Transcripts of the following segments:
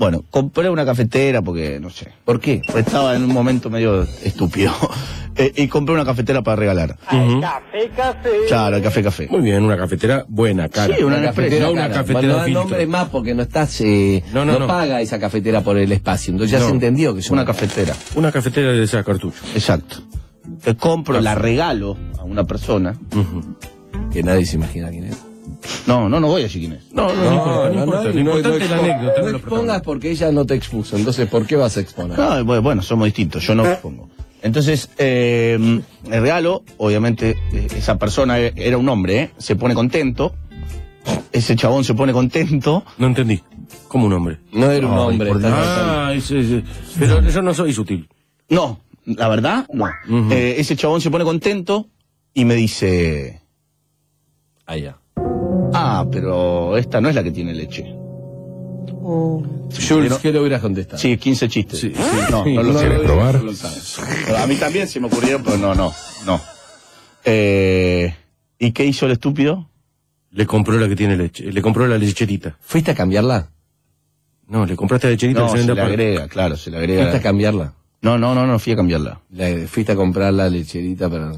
Bueno, compré una cafetera porque, no sé, ¿Por qué? estaba en un momento medio estúpido. Eh, y compré una cafetera para regalar. Ujú. Claro, el café café. Muy bien, una cafetera buena, cara. Sí, una. No una cara. cafetera Bueno, no filtro. nombres más porque no estás, eh, No, no, no, no. paga esa cafetera por el espacio. Entonces ya No. se entendió que es Una cafetera. Una cafetera de esa cartucho. Exacto. Te compro, la regalo a una persona. Que nadie se imagina quién es. No, no, no voy a decir quién es. No, no, no, importa, no, importa. Lo importante es la anécdota. No no expongas porque ella no te expuso. Entonces, ¿por qué vas a exponer? No, bueno, bueno, somos distintos, yo no pongo. Entonces, eh, el regalo, obviamente, eh, esa persona era un hombre, ¿eh? se pone contento. Ese chabón se pone contento. No entendí. ¿Cómo un hombre? No era un hombre. Ah, ese, ese. Pero yo no soy sutil. No, la verdad, no. Ujú. Eh, ese chabón se pone contento y me dice, Ah, ya. Ah, pero esta no es la que tiene leche. Jules, ¿qué le hubieras contestado? Sí, 15 chistes. Sí. No, no lo No lo- probar? A mí también se me ocurrieron, pero no, no, no. Eh, ¿Y qué hizo el estúpido? Le compró la que tiene leche. Le compró la lecherita. ¿Fuiste a cambiarla? No, le compraste la lecherita No, que se se le agrega, claro, se le ¿Fuiste a agrega. cambiarla? No, no, no, no fui a cambiarla. Le- fuiste a comprar la lecherita para...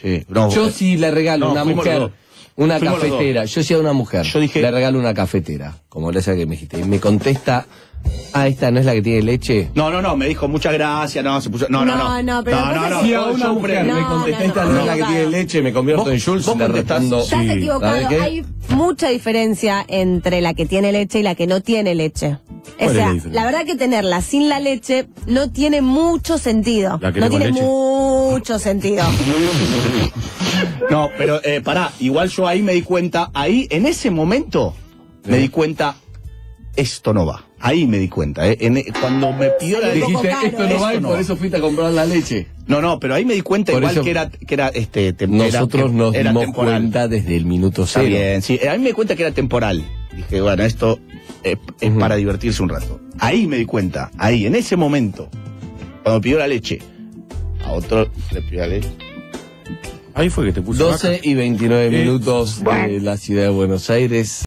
Sí, no, Yo eh, sí le regalo No, a una mujer. Una Fuimos cafetera. Yo sí a una mujer. Yo dije- Le regalo una cafetera, como esa que me dijiste. Y me contesta, ah, esta no es la que tiene leche. No, no, no, me dijo muchas gracias, no, se puso. No, no, no. No, no, pero no, no, no, Si a una mujer No, me no, esta no, no, es la que no. tiene leche, me convierto en Jules vos respondo... Estás Sí. equivocado. Hay mucha diferencia entre la que tiene leche y la que no tiene leche. ¿Cuál O la sea, diferencia? la verdad que tenerla sin la leche no tiene mucho sentido. ¿La que No tiene leche? mucho sentido. No, pero eh, pará, igual yo ahí me di cuenta, ahí, en ese momento, me di cuenta, esto no va. Ahí me di cuenta, ¿eh? En- cuando me pidió la poco Dijiste, esto no va y no por eso fuiste a comprar la leche. No, no, pero ahí me di cuenta Por igual eso- que era, que era, este, tem- era- Nosotros que nos era dimos temporal. cuenta desde el minuto Está cero. bien, sí. A mí me di cuenta que era temporal. Dije, bueno, esto eh, es para divertirse un rato. Ahí me di cuenta, ahí, en ese momento, cuando pidió la leche, a otro le pidió la leche. Ahí fue que te puso 12 vaca. y 29 Eh, minutos de la ciudad de Buenos Aires.